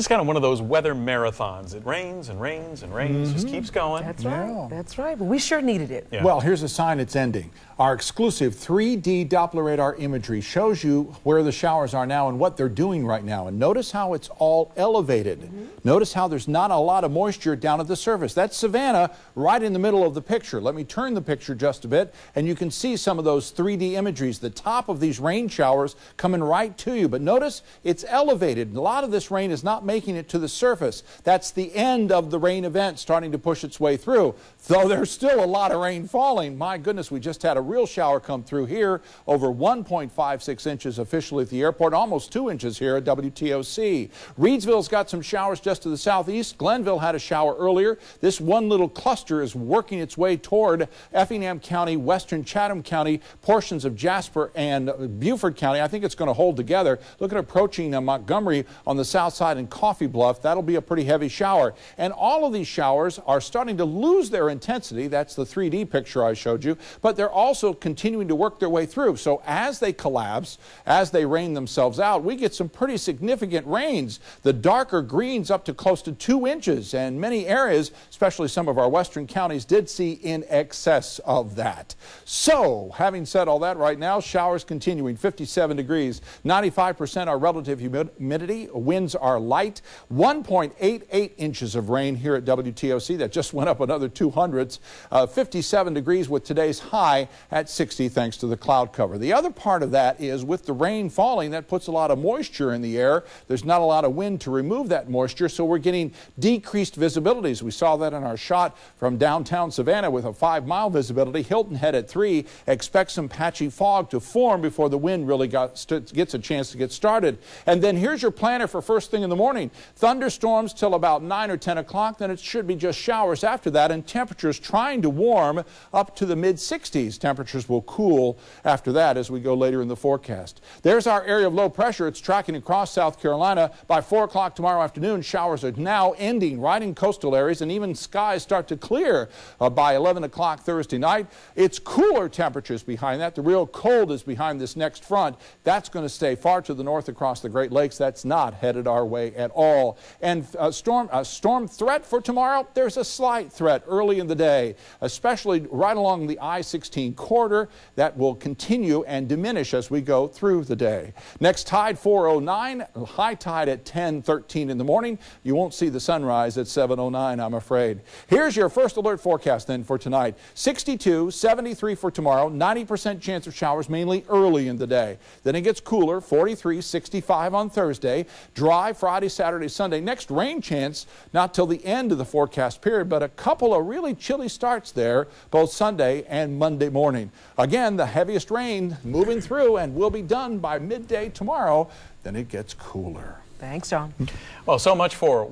This is kind of one of those weather marathons. It rains and rains and rains, mm -hmm. just mm-hmm. keeps going. That's right. That's right. But we sure needed it. Yeah. Well, here's a sign it's ending. Our exclusive 3D Doppler radar imagery shows you where the showers are now and what they're doing right now. And notice how it's all elevated. Mm -hmm. Notice how there's not a lot of moisture down at the surface. That's Savannah right in the middle of the picture. Let me turn the picture just a bit and you can see some of those 3D imageries. The top of these rain showers coming right to you. But notice it's elevated. A lot of this rain is not making it to the surface. That's the end of the rain event starting to push its way through. Though there's still a lot of rain falling. My goodness, we just had a real shower come through here. Over 1.56 inches officially at the airport, almost 2 inches here at WTOC. Reidsville's got some showers just to the southeast. Glennville had a shower earlier. This one little cluster is working its way toward Effingham County, western Chatham County, portions of Jasper and Beaufort County. I think it's going to hold together. Look at approaching uh, Montgomery on the south side and Coffee Bluff. That'll be a pretty heavy shower. And all of these showers are starting to lose their intensity. That's the 3D picture I showed you. But they're also continuing to work their way through. So as they collapse, as they rain themselves out, we get some pretty significant rains. The darker greens up to close to two inches. And many areas, especially some of our western counties, did see in excess of that. So having said all that right now, showers continuing 57 degrees, 95% our relative humidity, winds are light, 1.88 inches of rain here at WTOC. That just went up another 200s. Uh, 57 degrees with today's high at 60 thanks to the cloud cover. The other part of that is with the rain falling, that puts a lot of moisture in the air. There's not a lot of wind to remove that moisture, so we're getting decreased visibilities. We saw that in our shot from downtown Savannah with a five mile visibility. Hilton Head at three. Expect some patchy fog to form before the wind really got, gets a chance to get started. And then here's your planner for first thing in the morning. Thunderstorms till about 9 or 10 o'clock, then it should be just showers after that, and temperatures trying to warm up to the mid 60s. Temperatures will cool after that as we go later in the forecast. There's our area of low pressure. It's tracking across South Carolina. By 4 o'clock tomorrow afternoon, showers are now ending right in coastal areas, and even skies start to clear uh, by 11 o'clock Thursday night. It's cooler temperatures behind that. The real cold is behind this next front. That's going to stay far to the north across the Great Lakes. That's not headed our way at all. And uh, storm, uh, storm threat for tomorrow, there's a slight threat early in the day, especially right along the I-16 corridor. That will continue and diminish as we go through the day. Next tide 409, high tide at 10:13 in the morning. You won't see the sunrise at 7:09, I'm afraid. Here's your first alert forecast then for tonight. 62, 73 for tomorrow, 90% chance of showers mainly early in the day. Then it gets cooler, 43, 65 on Thursday, dry Friday, Saturday, Sunday. Next rain chance not till the end of the forecast period, but a couple of really chilly starts there both Sunday and Monday morning. Again, the heaviest rain moving through and will be done by midday tomorrow. Then it gets cooler. Thanks, John. Well, so much for